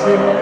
спасибо.